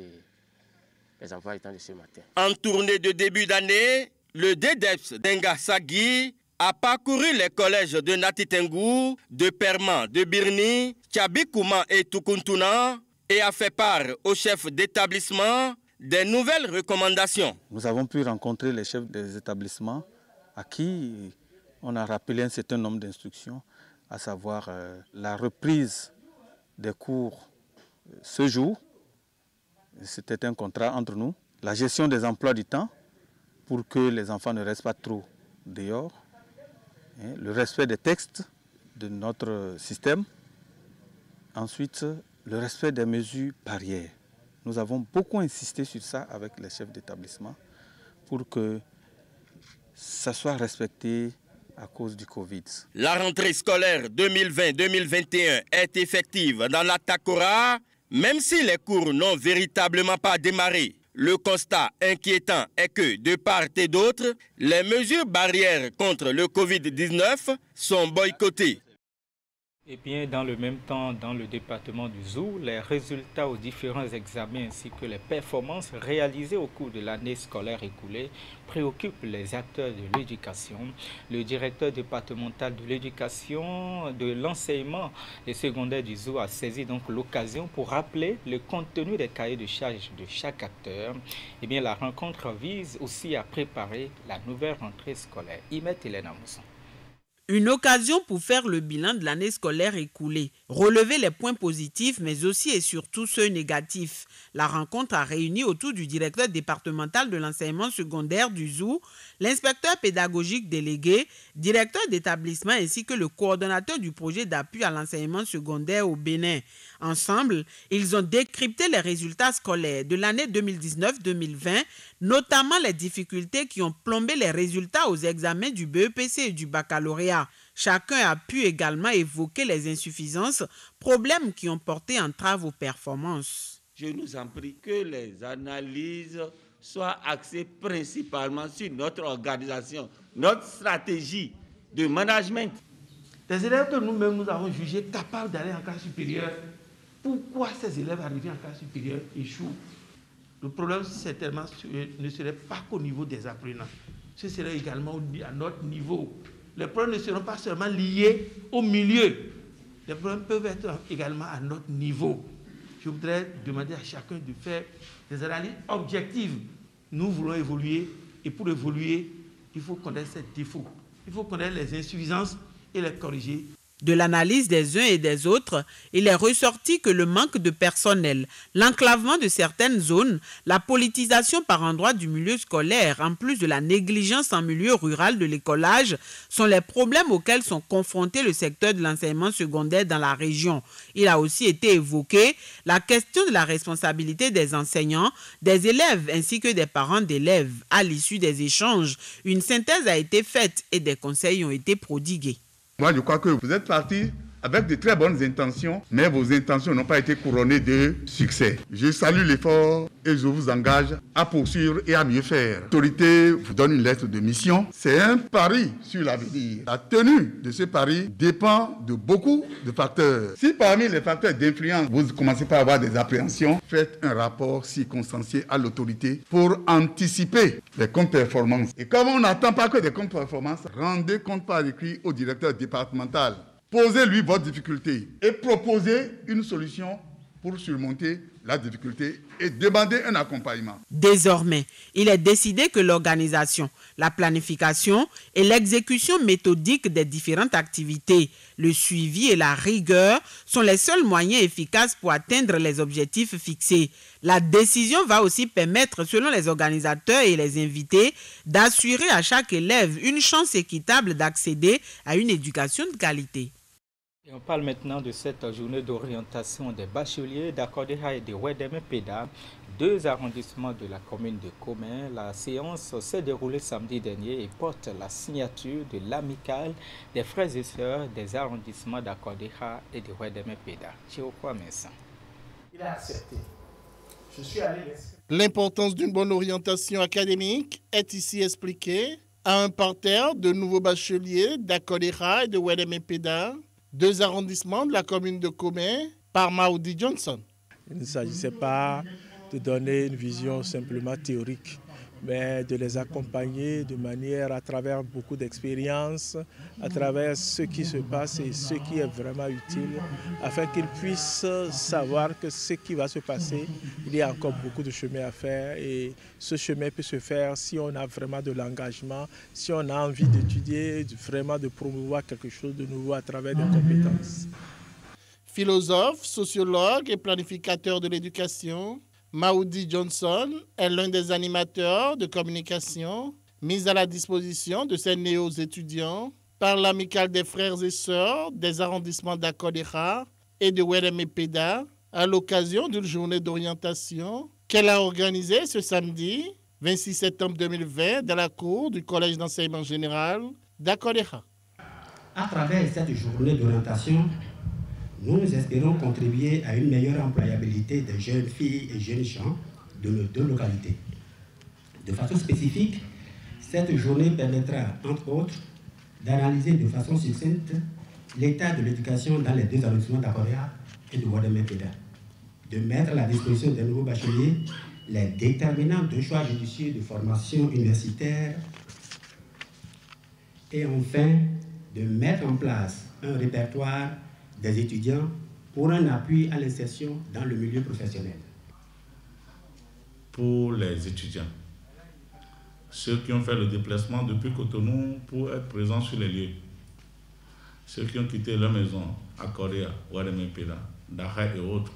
les emplois étant de ce matin. En tournée de début d'année, le DEDEPS d'Engasagui a parcouru les collèges de Natitengu, de Perman, de Birni, Tchabikouma et Tukuntuna et a fait part aux chefs d'établissement des nouvelles recommandations. Nous avons pu rencontrer les chefs des établissements à qui on a rappelé un certain nombre d'instructions, à savoir euh, la reprise des cours euh, ce jour. C'était un contrat entre nous. La gestion des emplois du temps pour que les enfants ne restent pas trop dehors. Le respect des textes de notre système. Ensuite, le respect des mesures barrières. Nous avons beaucoup insisté sur ça avec les chefs d'établissement pour que ça soit respecté à cause du Covid. La rentrée scolaire 2020-2021 est effective dans la Takora, même si les cours n'ont véritablement pas démarré. Le constat inquiétant est que, de part et d'autre, les mesures barrières contre le Covid-19 sont boycottées. Et bien, dans le même temps, dans le département du Zou, les résultats aux différents examens ainsi que les performances réalisées au cours de l'année scolaire écoulée préoccupent les acteurs de l'éducation. Le directeur départemental de l'éducation, de l'enseignement et secondaire du Zou a saisi donc l'occasion pour rappeler le contenu des cahiers de charge de chaque acteur. Et bien, la rencontre vise aussi à préparer la nouvelle rentrée scolaire. Hélène. Une occasion pour faire le bilan de l'année scolaire écoulée, relever les points positifs mais aussi et surtout ceux négatifs. La rencontre a réuni autour du directeur départemental de l'enseignement secondaire du ZOU, l'inspecteur pédagogique délégué, directeur d'établissement ainsi que le coordonnateur du projet d'appui à l'enseignement secondaire au Bénin. Ensemble, ils ont décrypté les résultats scolaires de l'année 2019-2020, notamment les difficultés qui ont plombé les résultats aux examens du BEPC et du baccalauréat. Chacun a pu également évoquer les insuffisances, problèmes qui ont porté entrave aux performances. Je nous en prie que les analyses soient axées principalement sur notre organisation, notre stratégie de management. Des élèves que nous-mêmes nous avons jugés capables d'aller en classe supérieure pourquoi ces élèves arrivés en classe supérieure échouent? Le problème, certainement, ne serait pas qu'au niveau des apprenants. Ce serait également à notre niveau. Les problèmes ne seront pas seulement liés au milieu. Les problèmes peuvent être également à notre niveau. Je voudrais demander à chacun de faire des analyses objectives. Nous voulons évoluer et pour évoluer, il faut connaître ces défauts. Il faut connaître les insuffisances et les corriger. De l'analyse des uns et des autres, il est ressorti que le manque de personnel, l'enclavement de certaines zones, la politisation par endroits du milieu scolaire, en plus de la négligence en milieu rural de l'écolage, sont les problèmes auxquels sont confrontés le secteur de l'enseignement secondaire dans la région. Il a aussi été évoqué la question de la responsabilité des enseignants, des élèves ainsi que des parents d'élèves. À l'issue des échanges, une synthèse a été faite et des conseils ont été prodigués. Moi, je crois que vous êtes parti avec de très bonnes intentions, mais vos intentions n'ont pas été couronnées de succès. Je salue l'effort et je vous engage à poursuivre et à mieux faire. L'autorité vous donne une lettre de mission. C'est un pari sur l'avenir. La tenue de ce pari dépend de beaucoup de facteurs. Si parmi les facteurs d'influence, vous commencez par avoir des appréhensions, faites un rapport circonstancié à l'autorité pour anticiper les comptes performances. Et comme on n'attend pas que des comptes performances, rendez compte par écrit au directeur départemental. Posez-lui votre difficulté et proposez une solution pour surmonter la difficulté et demander un accompagnement. Désormais, il est décidé que l'organisation, la planification et l'exécution méthodique des différentes activités, le suivi et la rigueur sont les seuls moyens efficaces pour atteindre les objectifs fixés. La décision va aussi permettre, selon les organisateurs et les invités, d'assurer à chaque élève une chance équitable d'accéder à une éducation de qualité. Et on parle maintenant de cette journée d'orientation des bacheliers d'Akodeha et de Wedeme-Peda, deux arrondissements de la commune de Commun. La séance s'est déroulée samedi dernier et porte la signature de l'amicale des frères et sœurs des arrondissements d'Akodeha et de Wedeme-Peda. Il a accepté. Je suis allé L'importance d'une bonne orientation académique est ici expliquée à un parterre de nouveaux bacheliers d'Akodeha et de Wedeme-Peda deux arrondissements de la commune de Comé par Maudi Johnson. Il ne s'agissait pas de donner une vision simplement théorique, mais de les accompagner de manière à travers beaucoup d'expériences, à travers ce qui se passe et ce qui est vraiment utile, afin qu'ils puissent savoir que ce qui va se passer, il y a encore beaucoup de chemin à faire et ce chemin peut se faire si on a vraiment de l'engagement, si on a envie d'étudier, vraiment de promouvoir quelque chose de nouveau à travers des compétences. Philosophe, sociologue et planificateur de l'éducation, Maudi Johnson est l'un des animateurs de communication mis à la disposition de ces néo-étudiants par l'amicale des frères et sœurs des arrondissements d'Akodera et de Weremepeda à l'occasion d'une journée d'orientation qu'elle a organisée ce samedi 26 septembre 2020 dans la cour du Collège d'enseignement général d'Akodera. À travers cette journée d'orientation, nous espérons contribuer à une meilleure employabilité des jeunes filles et jeunes gens de nos deux localités. De façon spécifique, cette journée permettra, entre autres, d'analyser de façon succincte l'état de l'éducation dans les deux arrondissements d'Akoria et de Wadamepeda, de mettre à la disposition des nouveaux bacheliers les déterminants de choix judicieux de formation universitaire et enfin de mettre en place un répertoire des étudiants pour un appui à l'insertion dans le milieu professionnel. Pour les étudiants, ceux qui ont fait le déplacement depuis Cotonou pour être présents sur les lieux, ceux qui ont quitté leur maison à Corée, Wademepeda, Dakar et autres,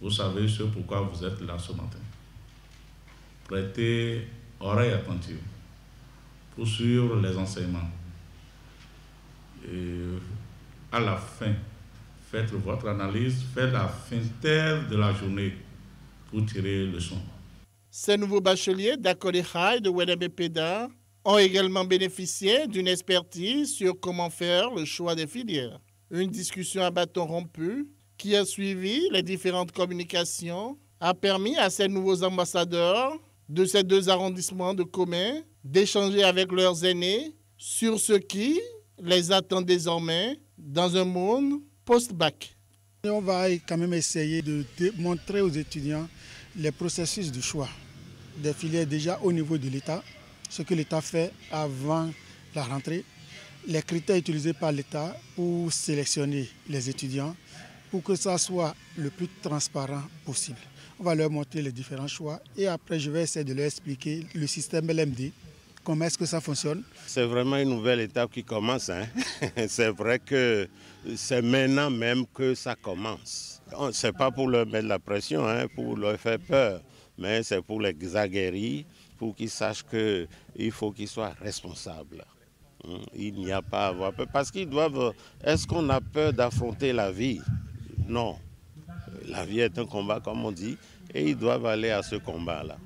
vous savez ce pourquoi vous êtes là ce matin. Prêtez oreille attentive pour suivre les enseignements. Et à la fin, faites votre analyse, faites la fin de la journée pour tirer le son. Ces nouveaux bacheliers d'Akodeha et de Wedebepeda ont également bénéficié d'une expertise sur comment faire le choix des filières. Une discussion à bâton rompu qui a suivi les différentes communications a permis à ces nouveaux ambassadeurs de ces deux arrondissements de commun d'échanger avec leurs aînés sur ce qui les attend désormais dans un monde post-bac. On va quand même essayer de montrer aux étudiants les processus de choix des filières déjà au niveau de l'État, ce que l'État fait avant la rentrée, les critères utilisés par l'État pour sélectionner les étudiants, pour que ça soit le plus transparent possible. On va leur montrer les différents choix et après je vais essayer de leur expliquer le système LMD, comment est-ce que ça fonctionne? C'est vraiment une nouvelle étape qui commence. Hein. c'est vrai que c'est maintenant même que ça commence. Ce n'est pas pour leur mettre la pression, hein, pour leur faire peur, mais c'est pour les aguerrir, pour qu'ils sachent qu'il faut qu'ils soient responsables. Hum, il n'y a pas à avoir peur. Parce qu'ils doivent... Est-ce qu'on a peur d'affronter la vie? Non. La vie est un combat, comme on dit, et ils doivent aller à ce combat-là.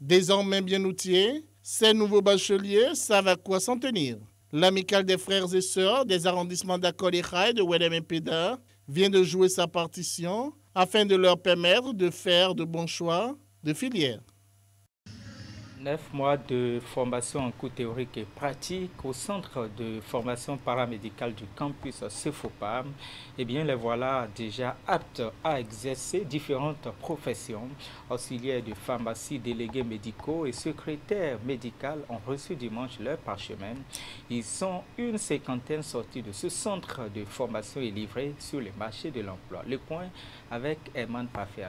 Désormais bien outillés, ces nouveaux bacheliers savent à quoi s'en tenir. L'amicale des frères et sœurs des arrondissements d'Akolicha et de Wedem et Peda vient de jouer sa partition afin de leur permettre de faire de bons choix de filière. Neuf mois de formation en cours théorique et pratique au centre de formation paramédicale du campus CEFOPAM. Eh bien, les voilà déjà aptes à exercer différentes professions. Auxiliaires de pharmacie, délégués médicaux et secrétaires médicaux ont reçu dimanche leur parchemin. Ils sont une cinquantaine sortis de ce centre de formation et livrés sur les marchés de l'emploi. Le point avec Eman Pafé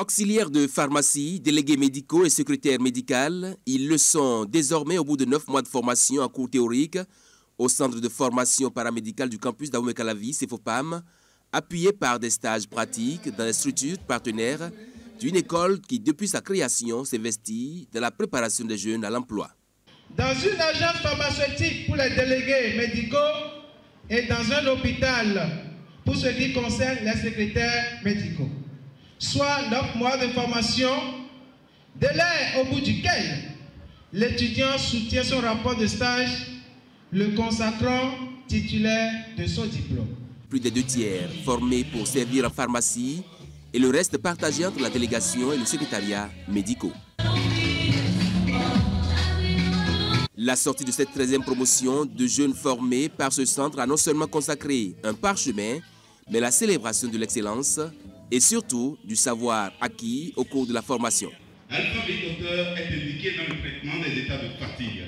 Auxiliaires de pharmacie, délégués médicaux et secrétaires médicaux, ils le sont désormais au bout de neuf mois de formation en cours théorique au centre de formation paramédicale du campus d'Aoumé-Calavi, CEFOPAM, appuyé par des stages pratiques dans les structures partenaires d'une école qui, depuis sa création, s'investit dans la préparation des jeunes à l'emploi. Dans une agence pharmaceutique pour les délégués médicaux et dans un hôpital pour ce qui concerne les secrétaires médicaux soit 9 mois de formation, délai au bout duquel l'étudiant soutient son rapport de stage, le consacrant titulaire de son diplôme. Plus de deux tiers formés pour servir en pharmacie et le reste partagé entre la délégation et le secrétariat médicaux. La sortie de cette 13e promotion de jeunes formés par ce centre a non seulement consacré un parchemin, mais la célébration de l'excellence et surtout du savoir acquis au cours de la formation. L'alpha est indiqué dans le traitement des états de fatigue,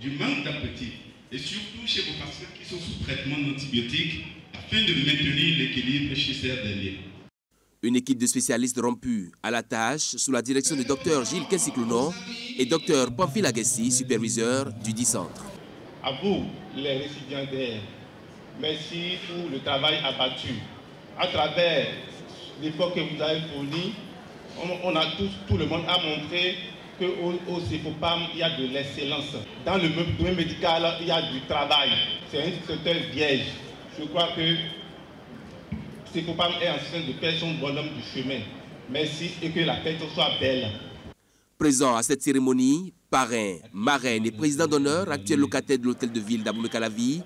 du manque d'appétit et surtout chez vos patients qui sont sous traitement d'antibiotiques afin de maintenir l'équilibre chez ces derniers. Une équipe de spécialistes rompus à la tâche sous la direction du docteur Gilles Kensiclounon et docteur Pamphile Agassi, superviseur du dit centre. À vous, les récipiendaires, merci pour le travail abattu à travers l'effort que vous avez fourni, on, a tous, tout le monde a montré qu'au au CEFOPAM, il y a de l'excellence. Dans le domaine médical, il y a du travail. C'est un secteur vierge. Je crois que CEFOPAM est en train de faire son bonhomme du chemin. Merci et que la fête soit belle. Présent à cette cérémonie, parrain, marraine et président d'honneur, actuel locataire de l'hôtel de ville d'Aboumé-Calavi,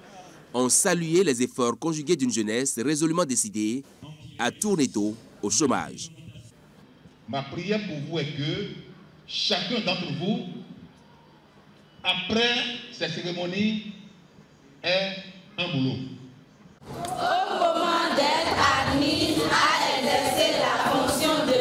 ont salué les efforts conjugués d'une jeunesse résolument décidée à tourner dos au chômage. Ma prière pour vous est que chacun d'entre vous, après cette cérémonie, ait un boulot. Au moment d'être admis à exercer la fonction de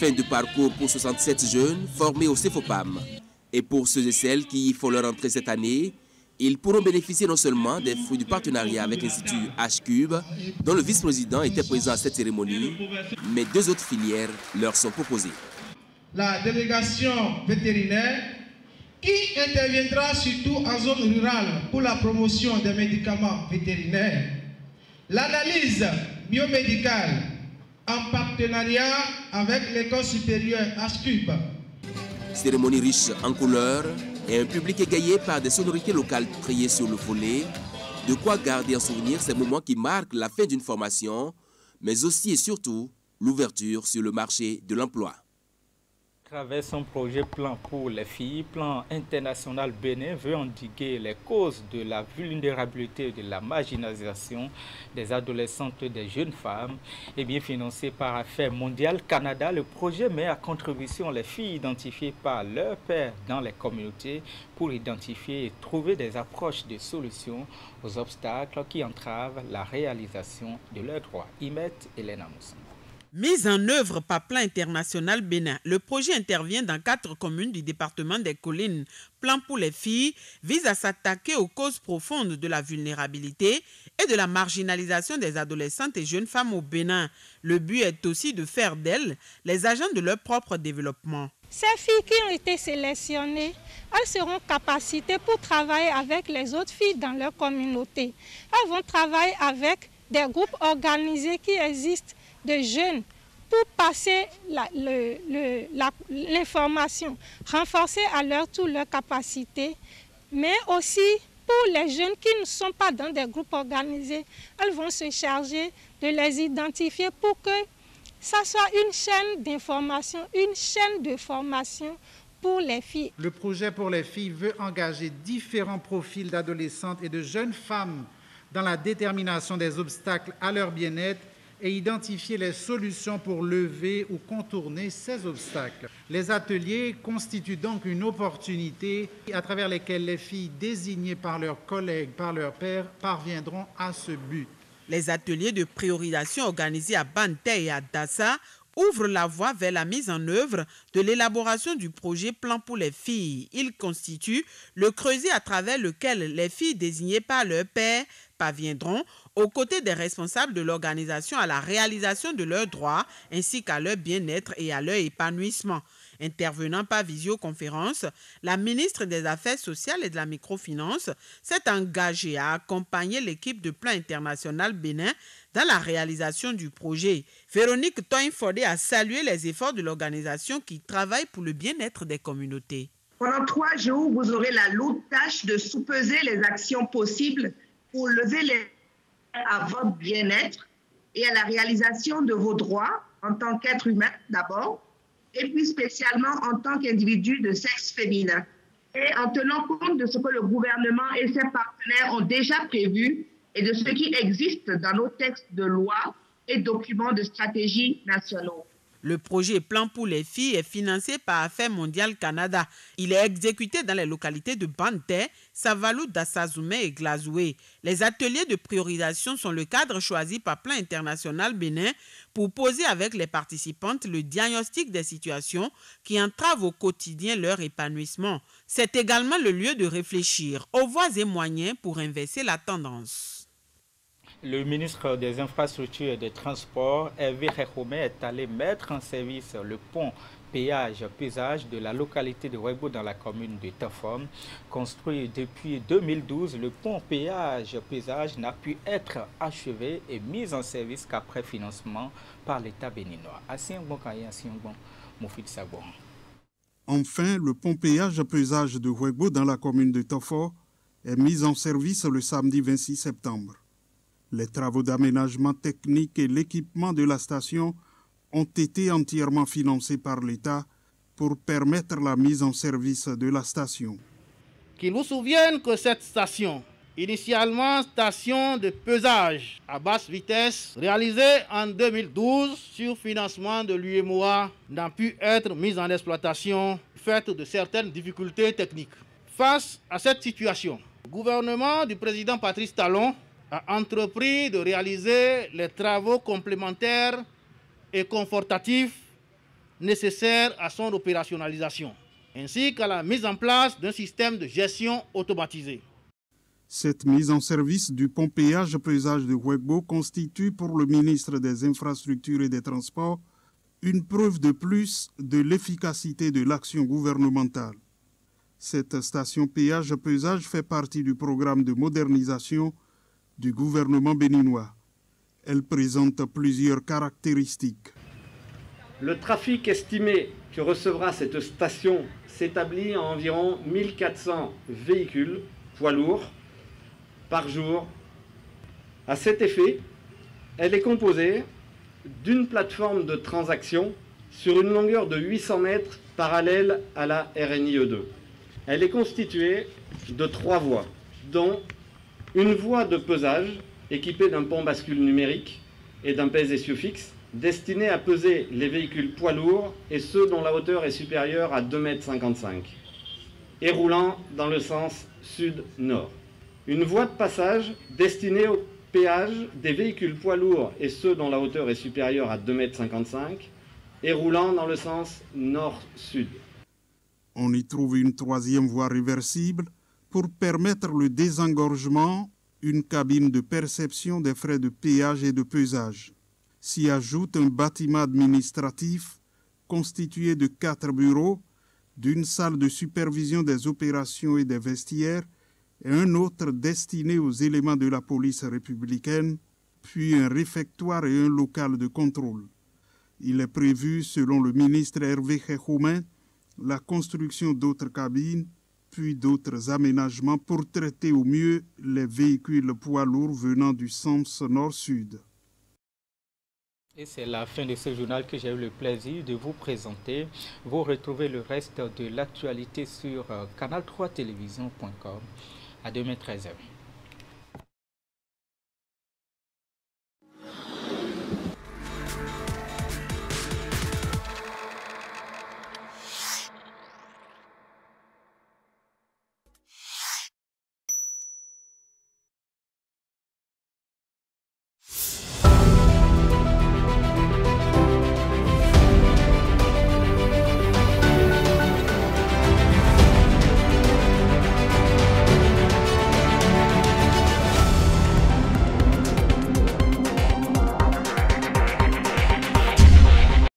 Fin de parcours pour 67 jeunes formés au CEFOPAM. Et pour ceux et celles qui font leur entrée cette année, ils pourront bénéficier non seulement des fruits du partenariat avec l'Institut H-Cube, dont le vice-président était présent à cette cérémonie, mais deux autres filières leur sont proposées. La délégation vétérinaire qui interviendra surtout en zone rurale pour la promotion des médicaments vétérinaires, l'analyse biomédicale en partenariat avec l'école supérieure H-Cube, Cérémonie riche en couleurs et un public égayé par des sonorités locales triées sur le volet. De quoi garder en souvenir ces moments qui marquent la fin d'une formation, mais aussi et surtout l'ouverture sur le marché de l'emploi travers son projet Plan pour les filles, Plan international Bénin veut endiguer les causes de la vulnérabilité et de la marginalisation des adolescentes et des jeunes femmes. Et bien financé par Affaires mondiales Canada, le projet met à contribution les filles identifiées par leur père dans les communautés pour identifier et trouver des approches de solutions aux obstacles qui entravent la réalisation de leurs droits. Imet Elena. Mise en œuvre par Plan International Bénin, le projet intervient dans quatre communes du département des collines. Plan pour les filles vise à s'attaquer aux causes profondes de la vulnérabilité et de la marginalisation des adolescentes et jeunes femmes au Bénin. Le but est aussi de faire d'elles les agents de leur propre développement. Ces filles qui ont été sélectionnées, elles seront capacitées pour travailler avec les autres filles dans leur communauté. Elles vont travailler avec des groupes organisés qui existent de jeunes pour passer l'information, renforcer à leur tour leurs capacités, mais aussi pour les jeunes qui ne sont pas dans des groupes organisés, elles vont se charger de les identifier pour que ça soit une chaîne d'information, une chaîne de formation pour les filles. Le projet pour les filles veut engager différents profils d'adolescentes et de jeunes femmes dans la détermination des obstacles à leur bien-être et identifier les solutions pour lever ou contourner ces obstacles. Les ateliers constituent donc une opportunité à travers laquelle les filles désignées par leurs collègues, par leurs pères, parviendront à ce but. Les ateliers de priorisation organisés à Bante et à Dassa ouvrent la voie vers la mise en œuvre de l'élaboration du projet Plan pour les filles. Il constitue le creuset à travers lequel les filles désignées par leur père parviendront, aux côtés des responsables de l'organisation, à la réalisation de leurs droits ainsi qu'à leur bien-être et à leur épanouissement. Intervenant par visioconférence, la ministre des Affaires sociales et de la microfinance s'est engagée à accompagner l'équipe de plan international Bénin dans la réalisation du projet. Véronique Toinfordé a salué les efforts de l'organisation qui travaille pour le bien-être des communautés. Pendant trois jours, vous aurez la lourde tâche de sous-peser les actions possibles pour lever les à votre bien-être et à la réalisation de vos droits en tant qu'être humain d'abord, et puis spécialement en tant qu'individu de sexe féminin. Et en tenant compte de ce que le gouvernement et ses partenaires ont déjà prévu et de ce qui existe dans nos textes de loi et documents de stratégie nationaux. Le projet Plan pour les filles est financé par Affaires mondiales Canada. Il est exécuté dans les localités de Bante, Savalou, Dassazoumé et Glazoué. Les ateliers de priorisation sont le cadre choisi par Plan international Bénin pour poser avec les participantes le diagnostic des situations qui entravent au quotidien leur épanouissement. C'est également le lieu de réfléchir aux voies et moyens pour inverser la tendance. Le ministre des Infrastructures et des Transports, Hervé Rehome, est allé mettre en service le pont péage-pesage de la localité de Webo dans la commune de Tafom. Construit depuis 2012, le pont péage-pesage n'a pu être achevé et mis en service qu'après financement par l'État béninois. Enfin, le pont péage-pesage de Webo dans la commune de Tafo est mis en service le samedi 26 septembre. Les travaux d'aménagement technique et l'équipement de la station ont été entièrement financés par l'État pour permettre la mise en service de la station. Qu'il vous souvienne que cette station, initialement station de pesage à basse vitesse, réalisée en 2012 sur financement de l'UMOA, n'a pu être mise en exploitation faute de certaines difficultés techniques. Face à cette situation, le gouvernement du président Patrice Talon a entrepris de réaliser les travaux complémentaires et confortatifs nécessaires à son opérationnalisation, ainsi qu'à la mise en place d'un système de gestion automatisé. Cette mise en service du pont péage pesage de Wegbo constitue pour le ministre des Infrastructures et des Transports une preuve de plus de l'efficacité de l'action gouvernementale. Cette station péage pesage fait partie du programme de modernisation du gouvernement béninois. Elle présente plusieurs caractéristiques. Le trafic estimé que recevra cette station s'établit à environ 1400 véhicules poids lourds par jour. À cet effet, elle est composée d'une plateforme de transaction sur une longueur de 800 mètres parallèle à la RNIE2. Elle est constituée de trois voies, dont une voie de pesage équipée d'un pont bascule numérique et d'un pèse essieu fixe destiné à peser les véhicules poids lourds et ceux dont la hauteur est supérieure à 2,55 m et roulant dans le sens sud-nord. Une voie de passage destinée au péage des véhicules poids lourds et ceux dont la hauteur est supérieure à 2,55 m et roulant dans le sens nord-sud. On y trouve une troisième voie réversible pour permettre le désengorgement, une cabine de perception des frais de péage et de pesage. S'y ajoute un bâtiment administratif constitué de quatre bureaux, d'une salle de supervision des opérations et des vestiaires, et un autre destiné aux éléments de la police républicaine, puis un réfectoire et un local de contrôle. Il est prévu, selon le ministre Hervé Khekoumen, la construction d'autres cabines puis d'autres aménagements pour traiter au mieux les véhicules poids lourds venant du sens nord-sud. Et c'est la fin de ce journal que j'ai eu le plaisir de vous présenter. Vous retrouvez le reste de l'actualité sur euh, canal3télévision.com à 2013